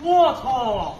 我操